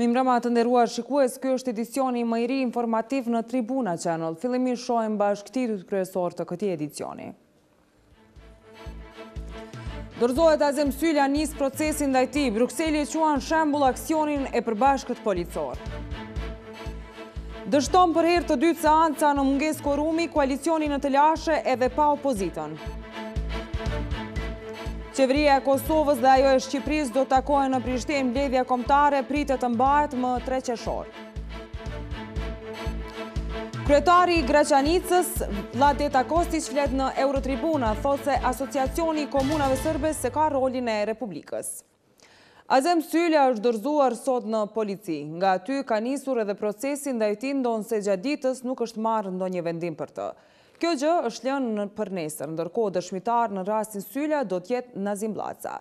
Mirëmbrëma të nderuar shikues, ky është edicioni më i ri informativ në Tribuna Channel. Fillimisht shohim bashkë titujt kryesorë të këtij edicioni. Dorëzohet Azem Syla, nis procesi ndaj tij. Brukseli e quan shembull aksionin e përbashkët policor. Dështon për herë të dytë seanca në mungesë kuorumi, koalicioni në telashe edhe pa opozitën. Qeveria e Kosovës dhe ajo e Shqipërisë do të takohen në Prishtinë, mbledhja kombëtare pritet të mbahet më 3 qershor. Kryetari i Graçanicës, Vladeta Kostiç flet në Eurotribuna, thotë se Asociacioni i Komunave Serbe s'e ka rolin e Republikës. Azem Syla është dorëzuar sot në polici. Nga aty ka nisur edhe procesi ndaj tij ndonëse gjatë ditës nuk është marrë ndonjë vendim për të. Kjo gjë është lënë për nesër, ndërkohë dëshmitar në rastin Syla do të jetë Nazim Bllaca.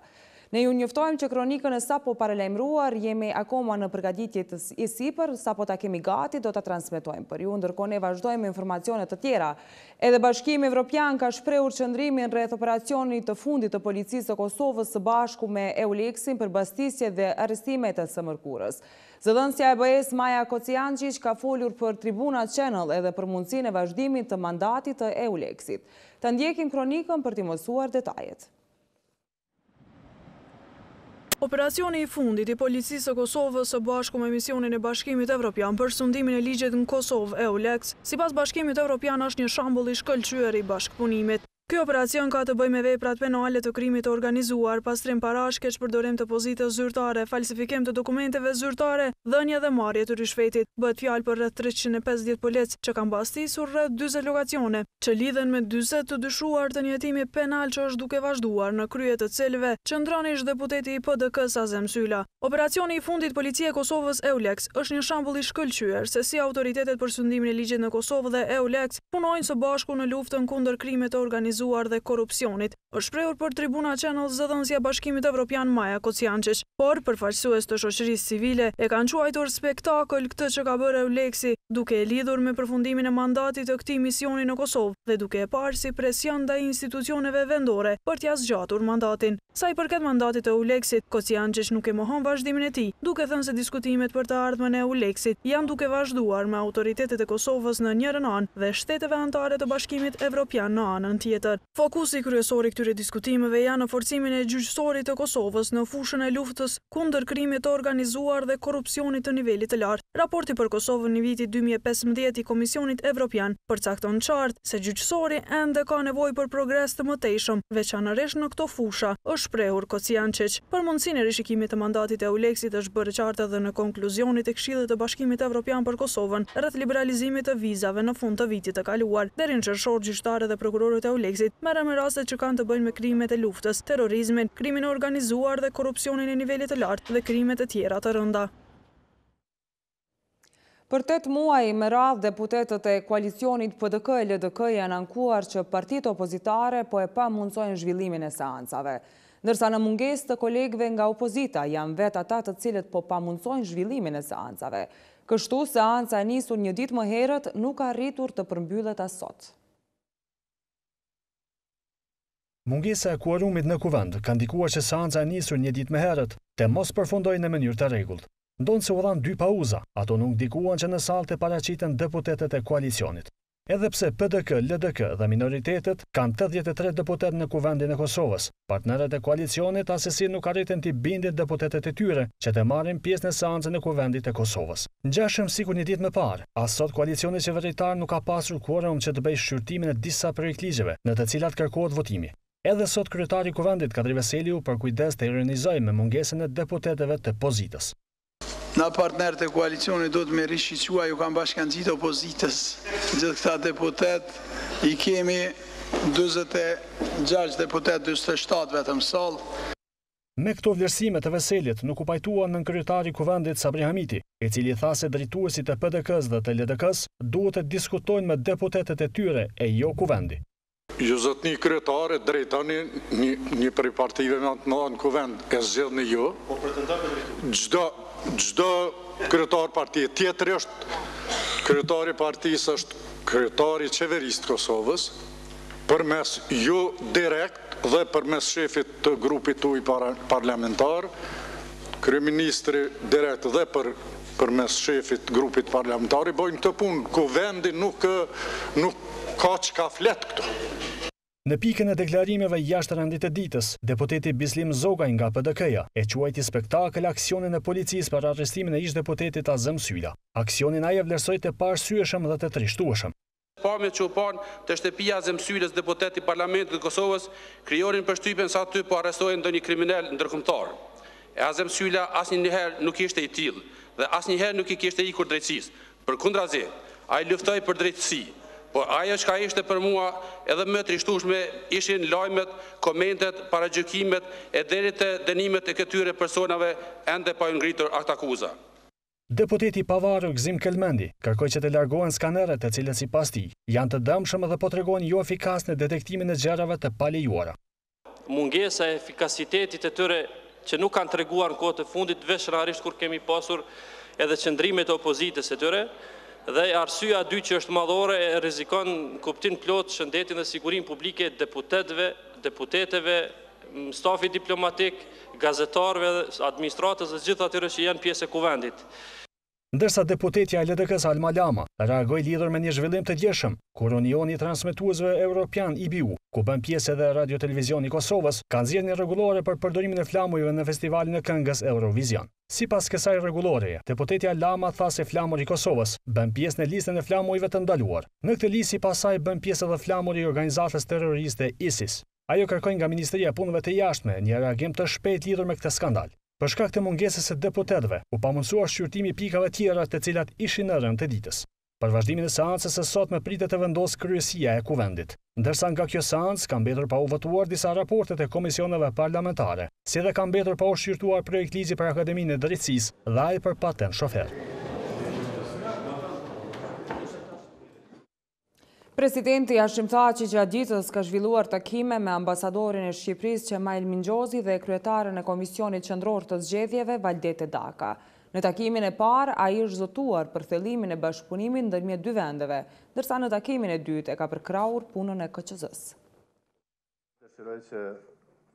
Ne ju njoftojmë që kronikën e sapo paralajmëruar jemi akoma në përgatitje e sipër, sapo ta kemi gati do ta transmetojmë për ju, ndërkohë ne vazhdojmë me informacione të tjera Edhe Bashkimi Evropian ka shprehur qëndrimin rreth operacionit të fundit të Policisë së Kosovës së bashku me EULEX-in për bastisjet dhe arrestimet e së mërkurës. Zëdhënësja e BE-së Maja Kocijançiq ka folur për Tribuna Channel edhe për mundësinë e vazhdimit të mandatit të EULEX-it. Ta ndjekim kronikën për t'i mësuar detajet. Operacioni i fundit i Policisë së Kosovës së bashku me misionin e Bashkimit Evropian për sundimin e ligjit në Kosovë, EULEX, sipas Bashkimit Evropian është një shembull i shkëlqyer i bashkëpunimit. Ky operacion ka të bëjë me veprat penale të krimit të organizuar, pastrim parash, keqpërdorim të pozitës zyrtare, falsifikim të dokumenteve zyrtare, dhënie dhe marrje të ryshfetit. Bëhet fjalë për rreth treqind e pesëdhjetë policë, që kanë bastisur rreth dyzet lokacione. që lidhen me dyzet të dyshuar të një hetimi penal që është duke vazhduar, në krye të cilëve qëndron ish-deputeti i PDK-së Azem Syla. Operacioni i fundit Policia e Kosovës EULEX është një shembull i shkëlqyer se si autoritetet për sundimin e ligjit në Kosovë dhe EULEX punojnë së bashku në luftën kundër krimit të organizuar dhe korrupsionit, Është shprehur për Tribuna Channel zëdhënësja e Bashkimit Evropian Maja Kocijançiq. Por, përfaqësues të shoqërisë civile e kanë quajtur spektakël këtë që ka bërë EULEX-i, duke e lidhur me përfundimin e mandatit të këtij misioni në Kosovë dhe duke e parë si presion ndaj institucioneve vendore për t'ia zgjatur mandatin. Sa i përket mandatit të EULEX-it, Kocijançiq nuk e mohon vazhdimin e tij, duke thënë se diskutimet për të ardhmen e EULEX-it janë duke vazhduar me autoritetet e Kosovës në njërën anë dhe shteteve anëtare të Bashkimit Evropian në anën tjetër. Fokusi kryesor i këtyre diskutimeve janë në forcimin e gjyqësorit të Kosovës në fushën e luftës kundër krimit të organizuar dhe korrupsionit të nivelit të lartë. Raporti për Kosovën i vitit dy mijë e pesëmbëdhjetë i Komisionit Evropian përcakton qartë se gjyqësori ende ka nevojë për progres të mëtejshëm, veçanërisht në këto fusha, është shprehur Kocijançiq. Për mundësinë e rishikimit të mandatit të EULEX-it është bërë e qartë edhe në konkluzionet e Këshillit të Bashkimit Evropian për Kosovën rreth liberalizimit të vizave në fund të vitit të kaluar. Deri në qershor, gjyqtarët dhe prokurorët e Eulexit merren me rastet që kanë të bëjnë me krimet e luftës, terrorizmin, krimin e organizuar dhe korrupsionin e nivelit të lartë dhe krime të tjera të rënda. Për tetë muaj me radhë deputetët e koalicionit PDK-LDK janë ankuar që partitë opozitare po e pamundësojnë zhvillimin e seancave. Ndërsa në mungesë të kolegëve nga opozita janë vetë ata të cilët po pamundësojnë zhvillimin e seancave. Kështu, seanca e nisur një ditë më herët nuk ka arritur të përmbyllet as sot. Mungesa e kuorumit në Kuvend ka ndikuar që seanca e nisur një ditë më herët të mos përfundojë në mënyrë të rregullt. Ndonëse u dhanë dy pauza, ato nuk ndikuan që në sallë të paraqiten deputetët e koalicionit. Edhe pse PDK, LDK dhe minoritetet kanë tetëdhjetë e tre deputetë në Kuvendin e Kosovës, partnerët e koalicionit asesi nuk arritën t'i bindin deputetët e tyre që të marrin pjesë në seancën e Kuvendit të Kosovës. Ngjashëm sikur një ditë më parë, as sot koalicioni qeveritar nuk ka pasur kuorum që të bëjë shqyrtimin e disa projektligjeve në të cilat kërkohet votimi. Edhe sot kryetari i Kuvendit, Kadri Veseli u përkujdes të ironizojë me mungesën e deputetëve të pozitës. Na partnerët e koalicionit duhet me rishiqua iu kanë bashkangjitë opozitës gjithë këta deputet i kemi dyzet e gjashtë deputet dyzet e shtatë vetëm në sallë. Me këto vlerësime të Veselit nuk u pajtua nënkryetari i Kuvendit Sabri Hamiti, i cili tha se drejtuesit e PDK-së dhe të LDK-së duhet të diskutojnë me deputetët e tyre e jo Kuvendi. Ju zotni kryetar e drejtoni një prej partive më të mëdha në kuvend e zgjedhni ju. Po pretendon me drejtu. Çdo çdo kryetar partie tjetri është kryetari i partisë është kryetari i qeverisë të Kosovës përmes ju direkt dhe përmes shefit të grupit tuj parlamentar kryeministri direkt dhe për përmes shefit grupit parlamentar i bojnë këtë punë kuvendi nuk nuk ka çka flet këtu. Në pikën e deklarimeve jashtë rendit të ditës, deputeti Bislim Zogaj nga PDK-ja, e quajti spektakël aksionin e policisë për arrestimin e ish-deputetit Azem Syla. Aksionin ai e vlerësoi të paarsyeshëm dhe të trishtueshëm. Pamjet që u panë te shtëpia e Azem Sylës deputet i Parlamentit të Kosovës krijonin përshtypjen se aty po arrestohej ndonjë kriminel ndërkombëtar. E Azem Syla asnjëherë nuk ishte i tillë dhe asnjëherë nuk i kishte ikur drejtësisë. Përkundrazi, ai luftoi për drejtësi. Por ajo çka ishte për mua edhe më e trishtueshme ishin lajmet, komentet, paragjykimet e deri te dënimet e këtyre personave ende pa iu ngritur aktakuza. Deputeti i pavarur Gzim Kelmendi kërkoi që të largohen skanerët të cilët sipas tij janë të dëmshëm dhe po tregohen joefikas në detektimin e gjërave të palejuara. Mungesa e efikasitetit të tyre që nuk kanë treguar në kohë të fundit veçnarisht kur kemi pasur edhe qëndrimet e opozitës e tyre dhe arsyeja e dytë që është madhore e rrezikon në kuptim të plotë shëndetin dhe sigurinë publike deputetëve deputeteve stafit diplomatik, gazetarëve, administratës dhe gjithë atyre që janë pjesë e Kuvendit. Ndërsa deputetja e LDK-së Alma Lama reagoi lidhur me një zhvillim të djeshëm, kur Unioni i Transmetuesve Evropian, EBU, ku bën pjesë edhe Radio Televizioni i Kosovës, ka nxjerrë një rregullore për përdorimin e flamujve në Festivalin e Këngës Eurovision. Sipas kësaj rregulloreje, deputetja Lama tha se flamuri i Kosovës bën pjesë në listën e flamujve të ndaluar. Në këtë listë sipas saj bën pjesë edhe flamuri i organizatës terroriste ISIS. Ajo kërkoi nga Ministria e Punëve të Jashtme një reagim të shpejtë lidhur me këtë skandal. Për shkak të mungesës së deputetëve, u pamundësua shqyrtimi i pikave tjera të cilat ishin në rend të ditës. Për vazhdimin e seancës së sotme pritet të vendosë kryesia e Kuvendit. Ndërsa nga kjo seancë ka mbetur pa u votuar disa raporte të komisioneve parlamentare, si dhe ka mbetur pa u shqyrtuar projektligji për Akademinë e Drejtësisë dhe ai për patentë shofer. Presidenti Hashim Thaçi gjatë ditës ka zhvilluar takime me ambasadorin e Shqipërisë Qemal Minxhozi dhe kryetaren e Komisionit Qendror të Zgjedhjeve Valdete Daka. Në takimin e parë ai është zotuar për thellimin e bashkëpunimit ndërmjet dy vendeve, ndërsa në takimin e dytë e ka përkrahur punën e KQZ-së.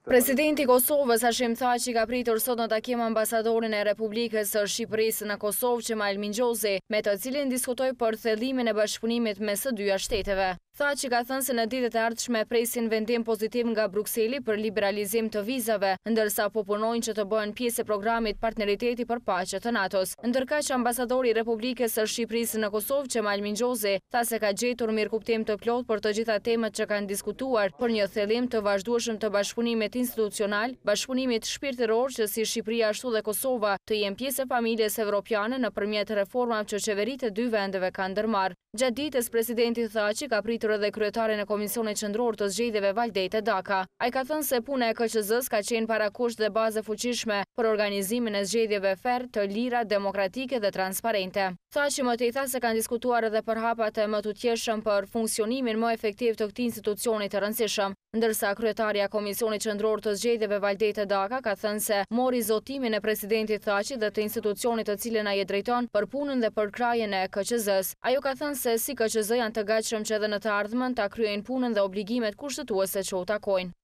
Presidenti i Kosovës, Hashim Thaçi ka pritur sot në takim ambasadorin e Republikës së Shqipërisë në Kosovë, Qemal Minxhozi, me të cilin diskutoi për thellimin e bashkëpunimit mes së dyja shteteve. Thaçi ka thënë se në ditët e ardhshme presin vendim pozitiv nga Brukseli për liberalizim të vizave, ndërsa po punojnë që të bëhen pjesë e programit Partneriteti për Paqe të NATO-s. Ndërkaq, ambasadori i Republikës së Shqipërisë në Kosovë, Qemal Minxhozi, tha se ka gjetur mirëkuptim të plotë për të gjitha temat që kanë diskutuar, për një thellim të vazhdueshëm të bashkëpunimit institucional, bashkëpunimit shpirtëror që si Shqipëria ashtu dhe Kosova të jenë pjesë e familjes evropiane nëpërmjet reformave që qeveritë e dy vendeve kanë ndërmarrë. Gjatë ditës, presidenti Thaçi ka pritur edhe kryetarin e Komisionit Qendror të Zgjedhjeve Valdete Daka. Ai ka thënë se puna e KQZ-së ka qenë parakusht dhe bazë e fuqishme për organizimin e zgjedhjeve fer, të lira, demokratike dhe transparente. Thaçi më tej tha se kanë diskutuar edhe për hapat e më tutjeshëm për funksionimin më efektiv të këtij institucioni të rëndësishëm. Ndërsa, kryetarja e Komisionit Qendror të Zgjedhjeve, Valdete Daka, ka thënë se mori zotimin e presidentit Thaçi dhe të institucionit të cilin ai e drejton për punën dhe përkrahjen e KQZ-së. Ajo ka thënë se si KQZ janë të gatshëm që edhe në të ardhmen ta kryejnë punën dhe obligimet kushtetuese që u takojnë.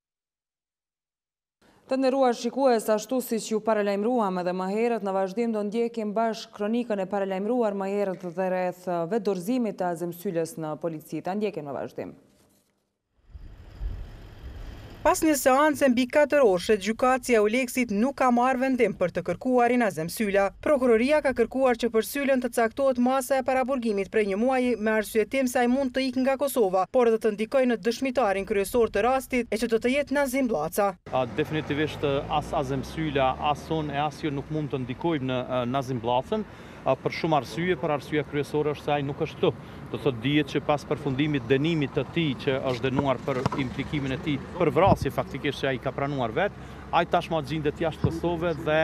Të nderuar shikues, ashtu siç ju paralajmëruam edhe më herët, në vazhdim do ndjekim bashkë kronikën e paralajmëruar më herët dhe rreth vetëdorëzimit të Azem Sylës në polici. Ta ndjekim në vazhdim. Pas një seance mbi katër orëshe, gjykatësi i EULEX-it nuk ka marrë vendim për të kërkuarin Azem Syla. Prokuroria ka kërkuar që për Sylën të caktohet masa e paraburgimit prej një muaji me arsyetim se ai mund të ikë nga Kosova, por edhe të ndikojë në dëshmitarin kryesor të rastit, e që do të jetë Nazim Bllaca. Definitivisht as Azem Syla, as unë e as ju nuk mund të ndikojmë në Nazim Bllacën, për shumë arsye, por arsyeja kryesore është se ai nuk është këtu. Do të thotë dihet që pas përfundimit dënimit të tij që është dënuar për implikimin e tij për vrasje faktikisht që ai ka pranuar vetë, Ai tashmë gjindet jashtë Kosove dhe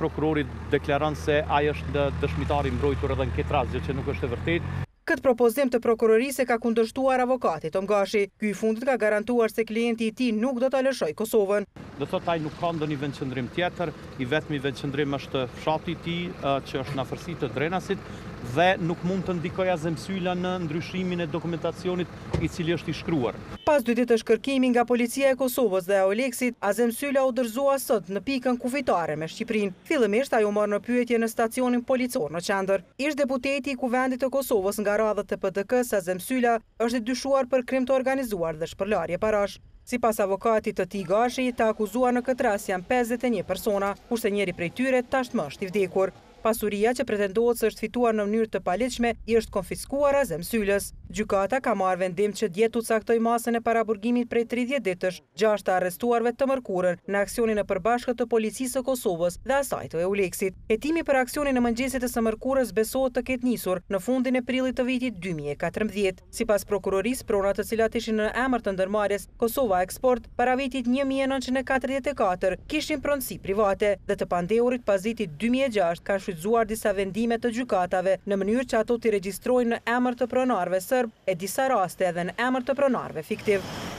prokurori deklaron se ai është dëshmitar i mbrojtur edhe në këtë rast, gjë që nuk është e vërtetë. Këtë propozim të Prokurorisë e ka kundërshtuar avokati Tom Gashi. Ky i fundit ka garantuar se klienti i tij nuk do ta lëshojë Kosovën. Do thotë ai nuk ka ndonjë vendqëndrim tjetër, i vetmi vendqëndrim është fshati i tij, që është në afërsi të Drenasit dhe nuk mund të ndikojë Azem Syla në ndryshimin e dokumentacionit i cili është i shkruar. Pas dy ditësh kërkimi nga Policia e Kosovës dhe e EULEX-it, Azem Syla u dorëzua sot në pikën kufitare me Shqipërinë. Fillimisht ai u mor në pyetje në stacionin policor në qendër. Ish-deputeti i Kuvendit të Kosovës nga radhët e PDK-së, Azem Syla, është i dyshuar për krim të organizuar dhe shpërlarje parash. Sipas avokatit të tij Gashi, të akuzuar në këtë rast janë pesëdhjetë e një persona, kurse njëri prej tyre tashmë është i vdekur. Pasuria që pretendohet se është fituar në mënyrë të paligjshme i është konfiskuar Azem Sylës. Gjykata ka marrë vendim që dje t'u caktojë masën e paraburgimit prej tridhjetë ditësh gjashtë të arrestuarve të mërkurën në aksionin e përbashkët të Policisë së Kosovës dhe asaj të EULEX-it. Hetimi për aksionin e mëngjesit të së mërkurës besohet të ketë nisur në fundin e prillit të vitit dy mijë e katërmbëdhjetë. Sipas Prokurorisë, pronat të cilat ishin në emër të ndërmarrjes Kosova Eksport para vitit një mijë e nëntëqind e katërdhjetë e katër, kishin pronësi private dhe të pandehurit pas vitit dy mijë e gjashtë kanë shfrytëzuar disa vendime të gjykatave në mënyrë që ato t'i regjistrojnë në emër të pronarëve serbë e disa raste edhe në emër të pronarëve fiktivë.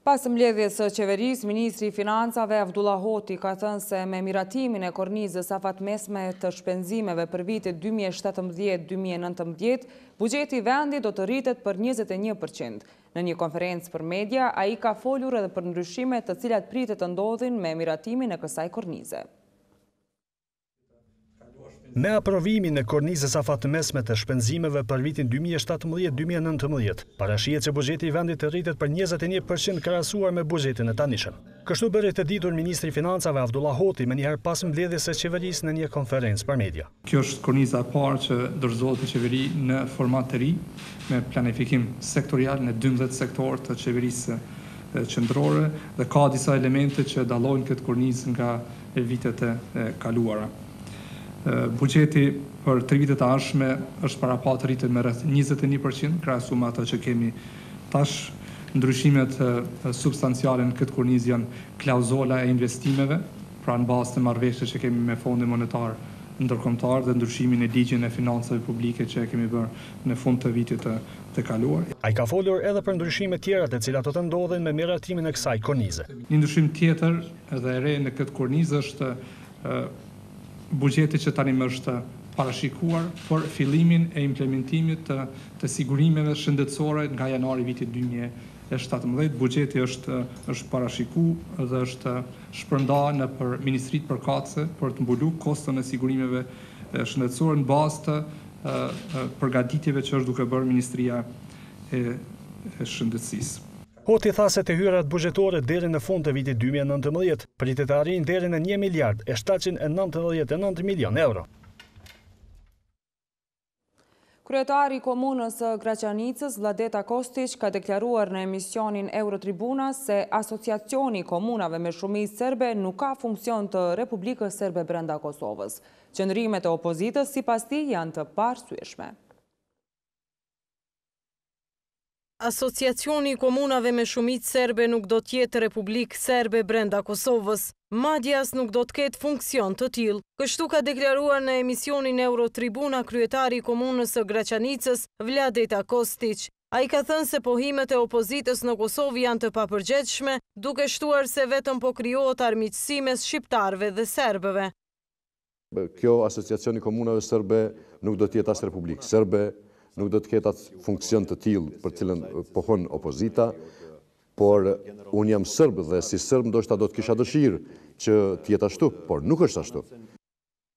Pas mbledhjes së qeverisë, ministri i Financave, Avdullah Hoti, ka thënë se me miratimin e kornizës afatmesme të shpenzimeve për vitet 2017-2019, buxheti i vendit do të rritet për njëzet e një për qind. Në një konferencë për media, ai ka folur edhe për ndryshime të cilat pritet të ndodhin me miratimin e kësaj kornize. Me aprovimin e kornizës afatmesme të shpenzimeve për vitin dy mijë e shtatëmbëdhjetë dy mijë e nëntëmbëdhjetë, parashihet që buxheti i vendit të rritet për njëzet e një për qind krahasuar me buxhetin e tanishëm. Kështu bëri të ditur ministri i Financave Avdullah Hoti menjëherë pas mbledhjes së qeverisë në një konferencë për media. Kjo është korniza e parë që dorëzohet në qeveri në format të ri, me planifikim sektorial në dymbëdhjetë sektorë të qeverisë qendrore dhe ka disa elemente që dallojnë këtë kornizë nga vitet e kaluara. Buxheti për tri vitet e ardhshme është para pa të rritet me rreth njëzet e një për qind krahasu me atë që kemi tash. Ndryshimet substanciale në këtë kornizë janë klauzola e investimeve, pra në bazë të marrëveshjes që kemi me Fondin Monetar Ndërkombëtar dhe ndryshimin e Ligjin e Financave Publike që e kemi bërë në fund të vitit të kaluar. Ai ka folur edhe për ndryshime tjera të cilat do të ndodhin me miratimin e kësaj kornize. Një ndryshim tjetër Dhe e re në këtë kornizë është buxheti që tanimë është parashikuar për fillimin e implementimit të të sigurimeve shëndetësore nga janari i vitit dy mijë e shtatëmbëdhjetë. Buxheti është është parashiku dhe është shpërnda nëpër ministritë përkatëse për të mbulu koston e sigurimeve shëndetësore në bazë të përgatitjeve që është duke bërë Ministria e Shëndetësisë. Hoti tha se të hyrat buxhetore deri në fund të vitit dy mijë e nëntëmbëdhjetë pritet të arrijnë deri në një miliard e shtatëqind e nëntëdhjetë e nëntë milionë euro. Kryetari i Komunës së Graçanicës, Vladeta Kostiq, ka deklaruar në emisionin Eurotribuna se Asociacioni i Komunave me Shumicë Serbe nuk ka funksion të Republikës Serbe brenda Kosovës. Qëndrimet e opozitës sipas tij janë të paarsyeshme. Asociacioni i komunave me shumicë serbe nuk do të jetë republikë serbe brenda Kosovës. Madje as nuk do të ketë funksion të tillë. Kështu ka deklaruar në emisionin Eurotribuna kryetari i komunës së Graçanicës, Vladeta Kostiq. Ai ka thënë se pohimet e opozitës në Kosovë janë të papërgjegjshme, duke shtuar se vetëm po krijohet armiqësi mes shqiptarëve dhe serbëve. Kjo Asociacion i Komunave Serbe nuk do të jetë as Republikë Serbe, nuk do të ketë atë funksion të tillë për të cilën pohon opozita, por unë jam sërb dhe si sërb ndoshta do të kisha dëshirë që të jetë ashtu, por nuk është ashtu.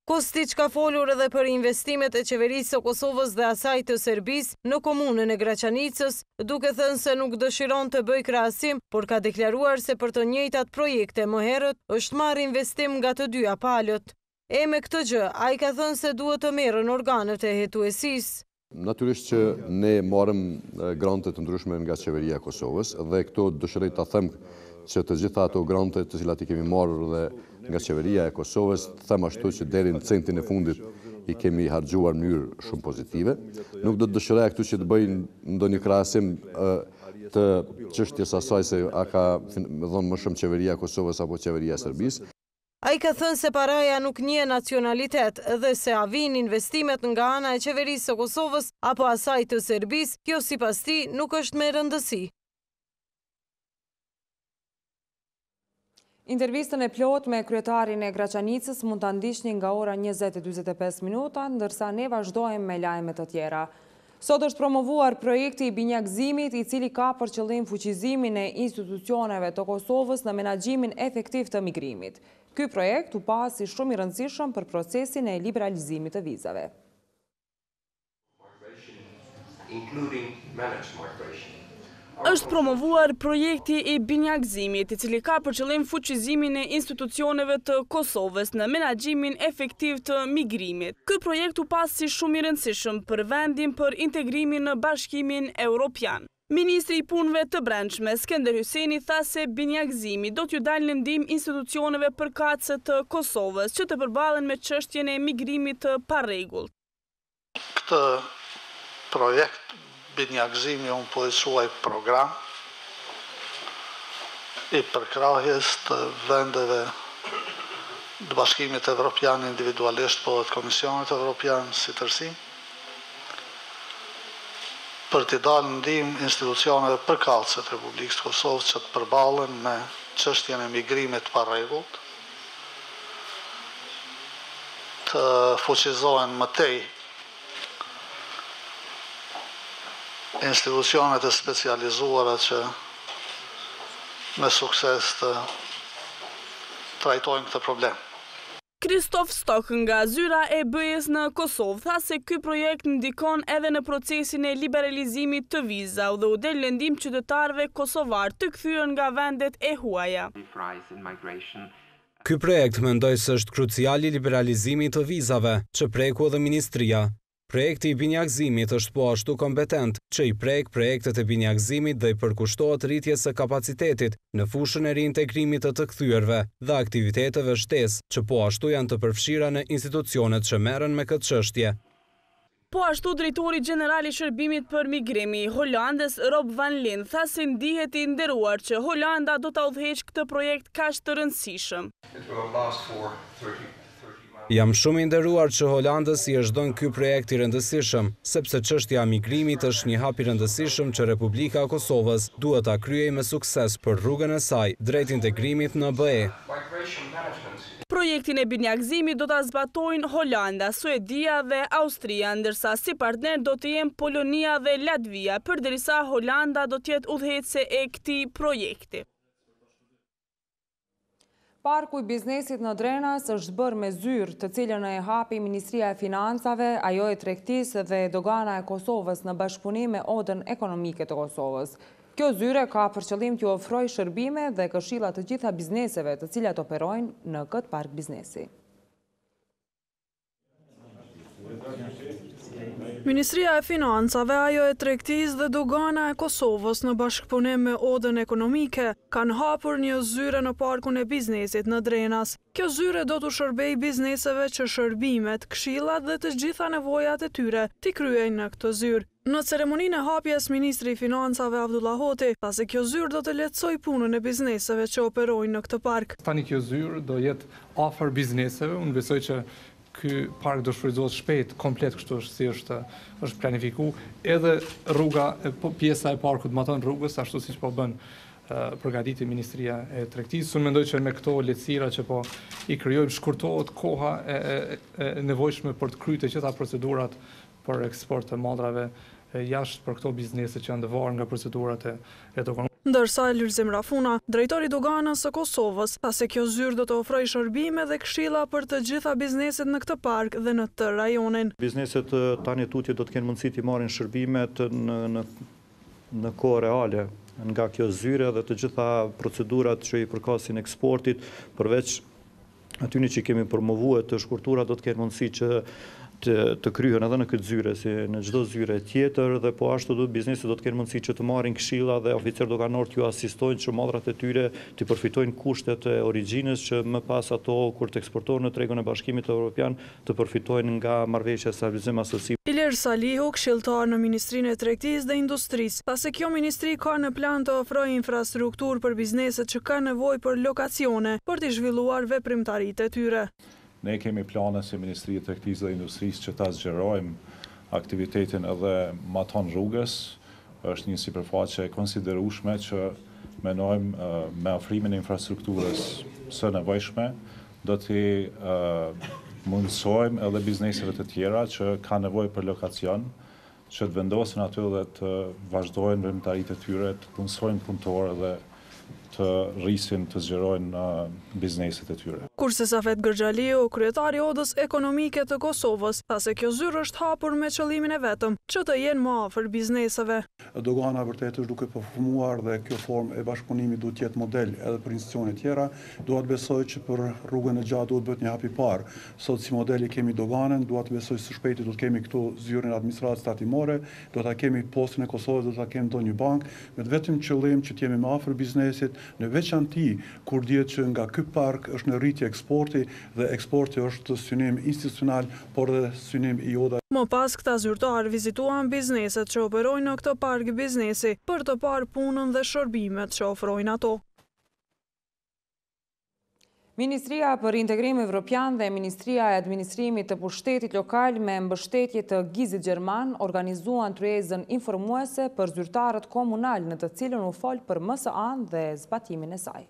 Kostiq ka folur edhe për investimet e Qeverisë së Kosovës dhe asaj të Serbisë në komunën e Graçanicës, duke thënë se nuk dëshiron të bëjë krahasim, por ka deklaruar se për të njëjtat projekte më herët është marrë investim nga të dyja palët. E me këtë gjë, ai ka thënë se duhet të merren organet e hetuesisë. Natyrisht që ne marrim grante të ndryshme nga Qeveria e Kosovës dhe këtu dëshiroj ta them që të gjitha ato grante të cilat i kemi marrë dhe nga Qeveria e Kosovës, të them ashtu që deri në centin e fundit i kemi harxhuar në mënyrë shumë pozitive. Nuk do të dëshiroja këtu që të bëj ndonjë krahasim të çështjes asaj se a ka dhënë më shumë Qeveria e Kosovës apo Qeveria e Serbisë. Ai ka thënë se paraja nuk njeh nacionalitet dhe se a vijnë investimet nga ana e Qeverisë së Kosovës apo asaj të Serbisë, kjo sipas tij nuk është me rëndësi. Intervistën e plotë me kryetarin e Graçanicës mund ta ndiqni nga ora 20:45 minuta, ndërsa ne vazhdojmë me lajme të tjera. Sot është promovuar projekti i binjakëzimit, i cili ka për qëllim fuqizimin e institucioneve të Kosovës në menaxhimin efektiv të migrimit. Ky projekt u pa si shumë i rëndësishëm për procesin e liberalizimit të vizave. Është promovuar projekti i binjakëzimit, i cili ka për qëllim fuqizimin e institucioneve të Kosovës në menaxhimin efektiv të migrimit. Ky projekt u pa si shumë i rëndësishëm për vendin për integrimin në Bashkimin Europian. Ministri i Punëve të Brendshme, Skender Hyseni tha se binjakëzimi do t'ju dalë në ndihmë institucioneve përkatëse të Kosovës që të përballen me çështjen e migrimit të parregullt. Këtë projekt binjakëzimi unë po e quaj program i përkrahjes të vendeve të Bashkimit Evropian individualisht po edhe të Komisionit Evropian si tërësi. për t'i dalë në ndihmë institucioneve përkatëse të Republikës së Kosovës që të përballen me çështjen e migrimit të parregullt, të fuqizohen më tej institucionet e specializuara që me sukses të trajtojnë këtë problem. Kristof Stok nga Zyra e BE-së në Kosovë tha se ky projekt ndikon edhe në procesin e liberalizimit të vizave dhe u del në ndihmë qytetarëve kosovarë të kthyer nga vendet e huaja. Ky projekt mendoj se është krucial i liberalizimit të vizave, që preku edhe ministria. Projekti i binjakëzimit është po ashtu kompetent, që i prek projektet e binjakëzimit dhe i përkushtohet rritjes së kapacitetit në fushën e reintegrimit të të kthyerve dhe aktiviteteve shtesë që po ashtu janë të përfshira në institucionet që merren me këtë çështje. Po ashtu drejtori gjeneral i Shërbimit për Migrim i Holandës, Rob van Lint, tha se ndihet i nderuar që Holanda do ta udhëheqë këtë projekt kaq të rëndësishëm. Jam shumë i nderuar që Holandës i është dhënë ky projekt i rëndësishëm, sepse çështja e migrimit është një hap i rëndësishëm që Republika e Kosovës duhet ta kryejë me sukses për rrugën e saj drejt integrimit në BE. Projektin e binjakëzimit do ta zbatojnë Holanda, Suedia dhe Austria, ndërsa si partnerë do të jenë Polonia dhe Latvia, përderisa Holanda do të jetë udhëheqëse e këtij projekti. Parku i biznesit në Drenas është bërë me zyrë, të cilën e hapi Ministria e Financave, ajo e Tregtisë dhe Dogana e Kosovës në bashkëpunim me Odën Ekonomike të Kosovës. Kjo zyre ka për qëllim t'u ofrojë shërbime dhe këshilla të gjitha bizneseve të cilat operojnë në këtë park biznesi. Ministria e Financave, ajo e Tregtisë dhe Dogana e Kosovës në bashkëpunim me Odën Ekonomike kanë hapur një zyre në Parkun e Biznesit në Drenas. Kjo zyre do t'u shërbejë bizneseve që shërbimet, këshillat dhe të gjitha nevojat e tyre t'i kryejnë në këtë zyrë. Në ceremoninë e hapjes, ministri i Financave, Avdullah Hoti, tha se kjo zyrë do të lehtësojë punën e bizneseve që operojnë në këtë park. Tani kjo zyrë do jetë afër bizneseve, unë besoj që ky park do shfrytëzohet shpejt komplet kështu siç është planifikuar, edhe rruga pjesa e parkut matanë rrugës ashtu siç po bën përgatitje Ministria e Tregtisë. Unë mendoj që me këto lehtësira që po i krijojmë shkurtohet koha e nevojshme për të kryer të gjitha procedurat për eksport të mallrave jashtë për këto biznese që janë të varur nga procedurat e doganave. Ndërsa, Lulzim Rafuna, drejtor i Doganës së Kosovës, tha se kjo zyrë do të ofrojë shërbime dhe këshilla për të gjitha bizneset në këtë park dhe në tërë rajonin. Bizneset tani tutje do të kenë mundësi t'i marrin shërbimet në kohë reale nga kjo zyre dhe të gjitha procedurat që i përkasin eksportit, përveç atyne që i kemi promovue të shkurtuara do të kenë mundësi që të kryhen edhe në këtë zyre, si në çdo zyre tjetër dhe po ashtu do bizneset do të kenë mundësi që të marrin këshilla dhe oficerë doganorë t'ju asistojnë që mallrat e tyre t'i përfitojnë kushtet e origjinës që më pas ato kur të eksportohen në tregun e Bashkimit Evropian të përfitojnë nga marrëveshja Stabilizim Asociimi. Ilir Salihu, këshilltar në Ministrinë e Tregtisë dhe Industrisë, tha se kjo ministri ka në plan të ofrojë infrastrukturë për bizneset që kanë nevojë për lokacione për t'i zhvilluar veprimtaritë e tyre. Ne kemi plane si Ministri e Tregtisë dhe Industrisë që ta zgjerojmë aktivitetin edhe matan rrugës, është një sipërfaqe e konsiderueshme që menojmë me ofrimin e infrastrukturës së nevojshme Do t'i mundësojmë edhe bizneseve të tjera që kanë nevojë për lokacion, që të vendosen aty dhe të vazhdojnë veprimtaritë e tyre, të punësojnë punëtorë dhe të rrisin, të zgjerojnë bizneset e tyre. Kurse Safet Gërxhaliu, kryetar i Odës Ekonomike të Kosovës, tha se kjo zyrë është hapur me qëllimin e vetëm që të jenë më afër bizneseve. Dogana vërtet është duke përformuar dhe kjo formë e bashkëpunimit duhet të jetë model edhe për institucionet tjera. Dua të besoj që për rrugën e gjatë duhet të bëhet një hap i parë. Sot si model e kemi Doganën, dua të besoj së shpejti do të kemi këtu zyrën e administratës tatimore, do ta kemi Postën e Kosovës dhe do ta kemi ndonjë bankë, me të vetëm qëllim që të jemi më afër biznesit, në veçanti kur dihet që nga ky park është në rritje eksporti, Dhe eksporti është synim institucional, por dhe synim i oda. Më pas këta zyrtarë vizituan bizneset që operojnë në këtë park biznesi për të parë punën dhe shërbimet që ofrojnë ato. Ministria për Integrim Evropian dhe Ministria e Administrimit të Pushtetit Lokal me mbështetje të Gizit Gjerman organizuan tryezën informuese për zyrtarët komunal në të cilën u fol për MSA-në dhe zbatimin e saj.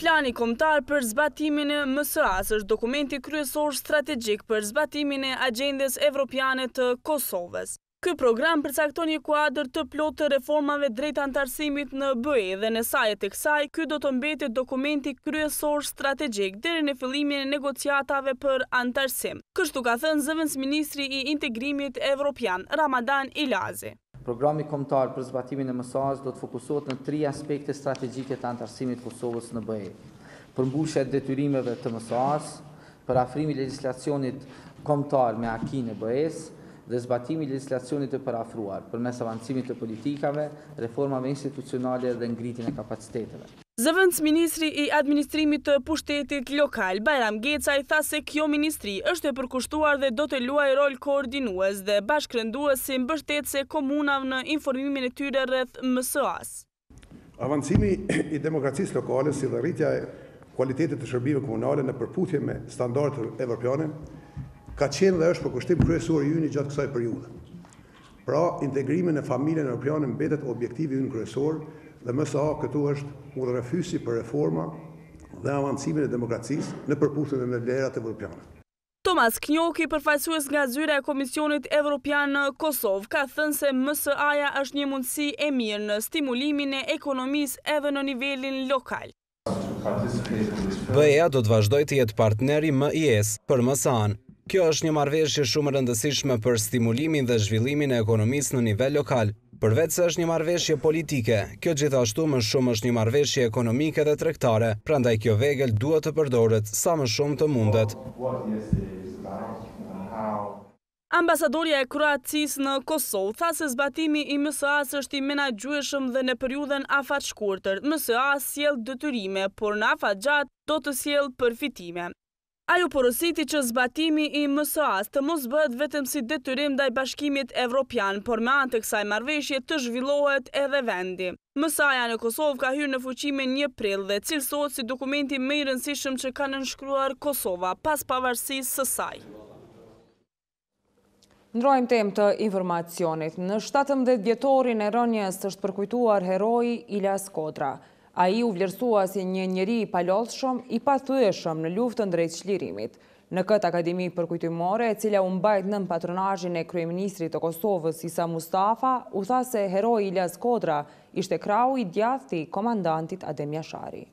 Plani Kombëtar për Zbatimin e MSA-së është dokumenti kryesor strategjik për zbatimin e Agjendës Evropiane të Kosovës. Ky program përcakton një kuadër të plotë të reformave drejt anëtarësimit në BE dhe në sajë të kësaj, ky do të mbetet dokumenti kryesor strategjik deri në fillimin e negociatave për anëtarësim, kështu ka thënë zëvendësministri i Integrimit Evropian, Ramadan Ilazi. Programi Kombëtar për Zbatimin e MSA-së do të fokusohet në tri aspekte strategjike të anëtarësimit të Kosovës në BE, përmbushja e detyrimeve të MSA-së, përafrimi i legjislacionit kombëtar me Acquis-në e BE-së dhe zbatimi i legjislacionit të përafruar, përmes avancimit të politikave, reformave institucionale dhe ngritjen e kapaciteteve. Zëvendësministri i Administrimit të Pushtetit Lokal, Bajram Gecaj tha se kjo ministri është e përkushtuar dhe do të luajë rol koordinues dhe bashkërendues si mbështetëse komunave në informimin e tyre rreth MSA-së. Avancimi i demokracisë lokale si dhe rritja e kualitetit të shërbimeve komunale në përputhje me standardet evropiane ka qenë dhe është përkushtim kryesor i yni gjatë kësaj periudhe. Pra, integrimi në familjen evropiane mbetet objektivi ynë kryesor dhe MSA këtu është udhërrëfyesi për reforma dhe avancimin e demokracisë në përputhje me vlerat evropiane. Tomas Knjoki, përfaqësues nga Zyra e Komisionit Evropian në Kosovë, ka thënë se MSA-ja është një mundësi e mirë në stimulimin e ekonomisë edhe në nivelin lokal. BE-ja do të vazhdojë të jetë partneri juaj për MSA-në. Kjo është një marrëveshje shumë e rëndësishme për stimulimin dhe zhvillimin e ekonomisë në nivel lokal. Përveç se është një marrëveshje politike, kjo gjithashtu më shumë është një marrëveshje ekonomike dhe tregtare, prandaj kjo vegël duhet të përdoret sa më shumë të mundet. Ambasadorja e Kroacisë në Kosovë tha se zbatimi i MSA-së është i menaxhueshëm dhe në periudhën afatshkurtër, MSA sjell detyrime, por në afatgjatë do të sjellë përfitime. Ajo porositi që zbatimi i MSA-së të mos bëhet vetëm si detyrim ndaj Bashkimit Evropian, por me anë të kësaj marrëveshje të zhvillohet edhe vendi. MSA-ja në Kosovë ka hyrë në fuqi me një prill dhe cilësohet si dokumenti më i rëndësishëm që ka nënshkruar Kosova pas pavarësisë së saj. Ndërrojmë temë të informacionit. Në 17 vjetorin e rënies është përkujtuar heroi Ilaz Kodra. Ai u vlerësua si një njeri i palodhshëm, i pathyeshëm në luftën drejt çlirimit. Në këtë akademi përkujtimore, e cila u mbajt nën patronazhin e kryeministrit të Kosovës Isa Mustafa, u tha se heroi Ilaz Kodra ishte krahu i djathtë i komandantit Adem Jashari.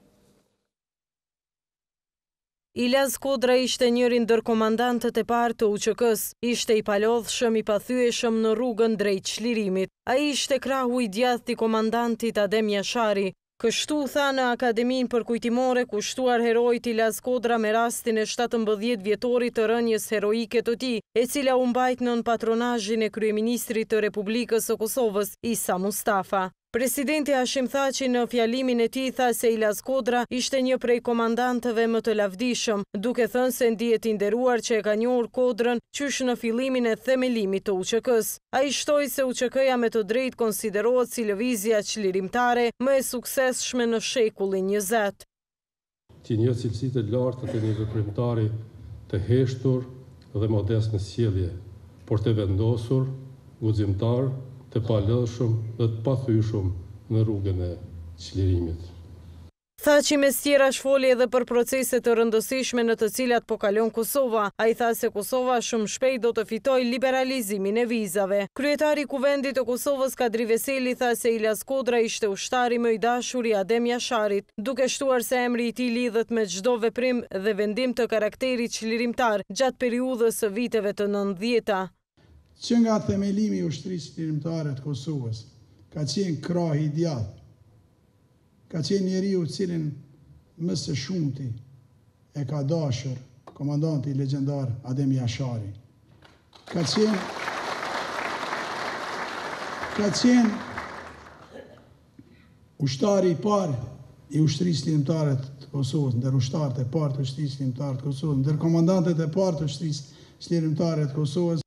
Ilaz Kodra ishte njëri ndër komandantët e parë të UÇK-së. Ishte i palodhshëm, i pathyeshëm në rrugën drejt çlirimit. Ai ishte krahu i djathtë i komandantit Adem Jashari. Kështu u tha në Akademinë Përkujtimore, kushtuar heroit Ilaz Kodra me rastin e shtatëmbëdhjetë vjetorit të rënies heroike të tij, e cila u mbajt nën patronazhin e Kryeministrit të Republikës së Kosovës, Isa Mustafa. Presidenti Hashim Thaçi në fjalimin e tij tha se Ilaz Kodra ishte një prej komandantëve më të lavdishëm, duke thënë se ndihet i nderuar që e ka njohur Kodrën qysh në fillimin e themelimit të UÇK-së. Ai shtoi se UÇK-ja me të drejtë konsiderohet si lëvizja çlirimtare më e suksesshme në shekullin njëzet. T'i njoh cilësitë e larta të një veprimtari të heshtur dhe modest në sjellje, por të vendosur, guximtar, të palodhshëm dhe të pathyeshëm në rrugën e çlirimit. Thaçi mes tjerash foli edhe për procese të rëndësishme në të cilat po kalon Kosova. Ai tha se Kosova shumë shpejt do të fitojë liberalizimin e vizave. Kryetari i Kuvendit të Kosovës, Kadri Veseli tha se Ilaz Kodra ishte ushtari më i dashur i Adem Jasharit. duke shtuar se emri i tij lidhet me çdo veprim dhe vendim të karakterit çlirimtar gjatë periudhës së viteve të nëntëdhjeta. Që nga themelimi i Ushtrisë Çlirimtare të Kosovës, ka qenë krahë i djathtë, ka qenë njeriu të cilin më së shumti e ka dashur komandanti legjendar Adem Jashari. Ka qenë, ka qenë, Ushtari i parë i Ushtrisë Çlirimtare të Kosovës, ndër ushtarët e parë të Ushtrisë Çlirimtare të Kosovës, ndër komandantët e parë të Ushtrisë Çlirimtare të Kosovës.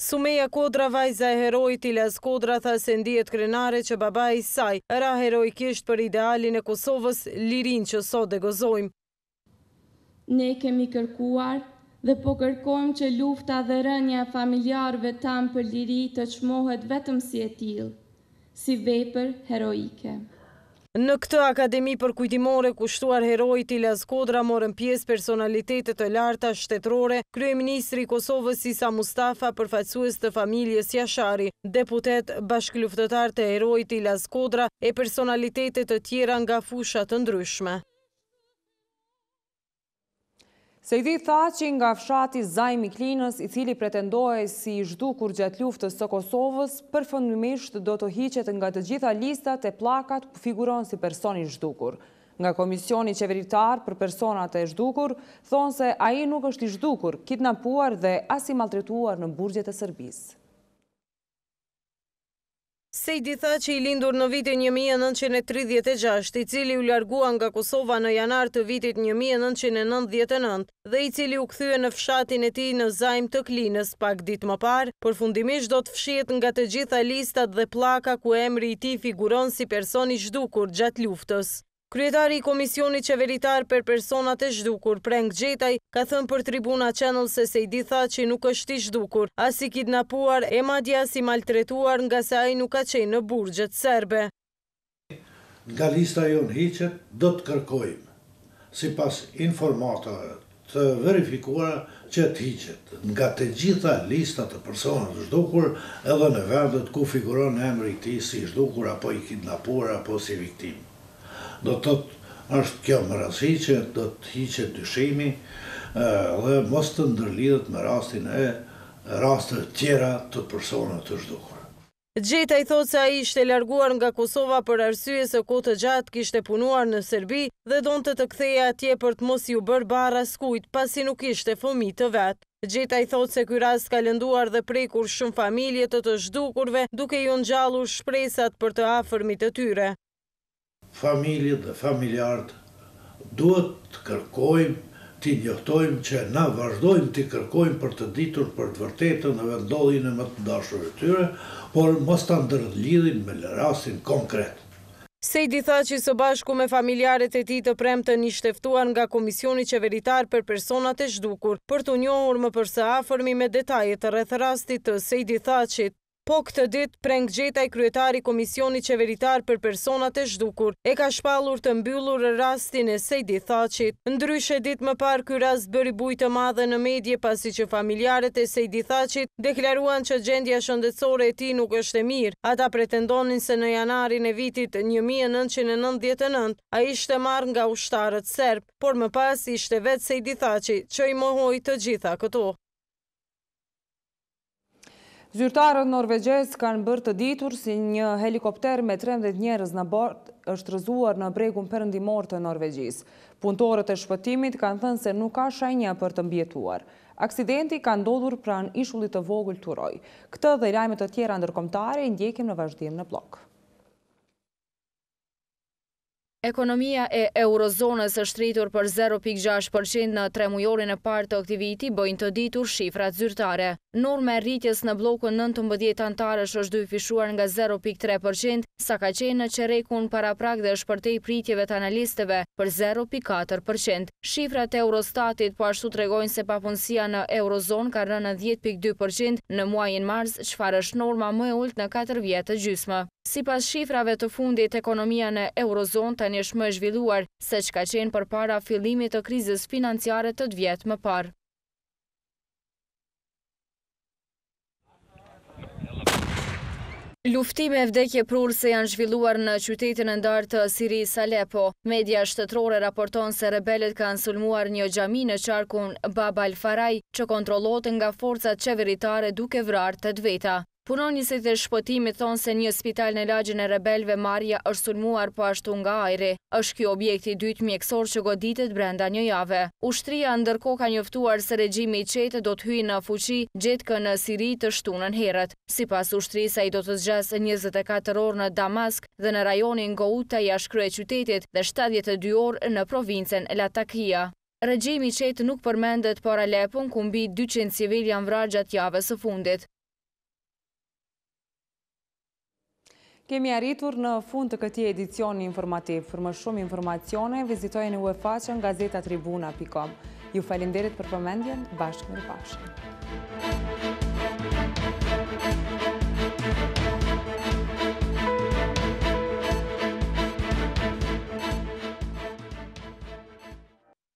Sumeja Kodra, vajza e heroit Ilaz Kodra tha se ndihet krenare që babai i saj, ra heroikisht për idealin e Kosovës, lirinë që sot e gëzojmë. Ne kemi kërkuar dhe po kërkojmë që lufta dhe rënia e familjarëve tanë për liri të çmohet vetëm si e tillë, si vepër heroike. Në këtë Akademi Përkujtimore kushtuar heroit Ilaz Kodra morën pjesë personalitete të larta shtetërore, kryeministri i Kosovës Isa Mustafa, përfaqësues të familjes Jashari, deputetë, bashkëluftëtarë të heroit Ilaz Kodra e personalitete të tjera nga fusha të ndryshme. Sejdi Thaçi nga fshati Zajm i Klinës, i cili pretendohej si i zhdukur gjatë luftës së Kosovës, përfundimisht do të hiqet nga të gjitha listat e pllakat ku figuron si person i zhdukur. Nga Komisioni Qeveritar për Personat e Zhdukur thonë se ai nuk është i zhdukur, kidnapuar dhe as i maltretuar në burgjet e Serbisë. Sejdi Thaçi i lindur në vitin një mijë e nëntëqind e tridhjetë e gjashtë, i cili u largua nga Kosova në janar të vitit një mijë e nëntëqind e nëntëdhjetë e nëntë dhe i cili u kthye në fshatin e tij në Zajm të Klinës pak ditë më parë, përfundimisht do të fshihet nga të gjitha listat dhe pllaka ku emri i tij figuron si person i zhdukur gjatë luftës. Kryetari i Komisionit Qeveritar për Personat e Zhdukur, Prenk Gjetaj, ka thënë për Tribuna Channel se Sejdi Thaçi nuk është i zhdukur, as i kidnapuar e madje as i maltretuar ngase ai nuk ka qenë në burgjet serbe. Nga lista jonë hiqet, do të kërkojmë, sipas informatave, të verifikuara që të hiqet nga të gjitha listat e personave të zhdukur edhe në vendet ku figuron emri i tij si i zhdukur apo i kidnapuar apo si viktimë. Do të thotë është kjo me rëndësi që do të hiqet dyshimi dhe mos të ndërlidhet me rastin e raste të tjera të personave të zhdukur. Gjetaj thotë se ai ishte larguar nga Kosova për arsye se kohë të gjatë kishte punuar në Serbi dhe donte të kthehej atje për të mos iu bërë barrë askujt, pasi nuk kishte fëmijë të vet. Gjetaj thotë se ky rast ka lënduar dhe prekur shumë familje të të zhdukurve, duke iu ngjallur shpresat për të afërmit e tyre. Familjet dhe familjarët duhet të kërkojmë t'i njoftojmë që na vazhdojmë t'i kërkojmë për të ditur për të vërtetën dhe vendndodhjen e më të dashurve të tyre, por mos ta ndërlidhin me rastin konkret. Sejdi Thaçi së bashku me familjarët e tij të premten ishte ftuar nga Komisioni Qeveritar për Personat e Zhdukur për t'u njohur më për së afërmi me detajet rreth rastit të Sejdi Thaçit. Po këtë ditë, Prenk Gjetaj, kryetar i Komisionit Qeveritar për Personat e Zhdukur, e ka shpallur të mbyllur rastin e Sejdi Thaçit. Ndryshe, ditë më parë ky rast bëri bujë të madhe në medie pasi që familjarët e Sejdi Thaçit deklaruan që gjendja shëndetësore e tij nuk është e mirë. Ata pretendonin se në janarin e vitit një mijë e nëntëqind e nëntëdhjetë e nëntë ai ishte marrë nga ushtarët serbë, por më pas ishte vetë Sejdi Thaçi që i mohoi të gjitha këto. Zyrtarët norvegjezë kanë bërë të ditur si një helikopter me 13 njerëz në bord është rëzuar në bregun perëndimor të Norvegjisë. Punëtorët e shpëtimit kanë thënë se nuk ka shenja për të mbijetuar. Aksidenti ka ndodhur pranë ishullit të vogël Turoj. Këtë dhe lajme të tjera ndërkombëtare i ndjekim në vazhdim në bllok. Ekonomia e Eurozonës është rritur për zero pikë gjashtë për qind në tremujorin e parë të këtij viti, bëjnë të ditur shifrat zyrtare. Norma e rritjes në bllokun nëntëmbëdhjetë anëtarësh është dyfishuar nga zero pikë tre për qind, sa ka qenë në çerekun paraprak dhe është përtej pritjeve të analistëve për zero pikë katër për qind. Shifrat e Eurostatit po ashtu tregojnë se papunësia në Eurozonë ka rënë në dhjetë pikë dy për qind në muajin mars, çfarë është norma më e ultë në katër vjet e gjysmë. Sipas shifrave të fundit, ekonomia në Eurozonë tani është më e zhvilluar seç ka qenë përpara fillimit të krizës financiare tetë vjet më parë. Luftime vdekjeprurëse janë zhvilluar në qytetin e ndarë të Sirisë Alepo. Media shtetërore raporton se rebelët kanë sulmuar një xhami në qarkun Bab al-Faraj, që kontrollohet nga forcat qeveritare duke vrarë tetë veta. Punonjësit e shpëtimit thonë se një spital në lagjen e rebelëve Marja është sulmuar po ashtu nga ajri. Është ky objekti i dytë mjekësor që goditet brenda një jave. Ushtria ndërkohë ka njoftuar se regjimi i qetë do të hyjë në fuqi gjetkë në Siri të shtunën herët. Sipas ushtrisë ai do të zgjasë njëzet e katër orë në Damask dhe në rajonin Gouta jashtë kryeqytetit dhe shtatëdhjetë e dy orë në provincën Latakia. Regjimi i qetë nuk përmendet për Alepon ku mbi dyqind civilë janë vrarë gjatë javës së fundit. Kemi arritur në fund të këtij edicioni informativ. Për më shumë informacione, vizitojeni uebfaqen gazetatribuna.com. Ju falimderit për vëmendjen, bashkë mirupafshim.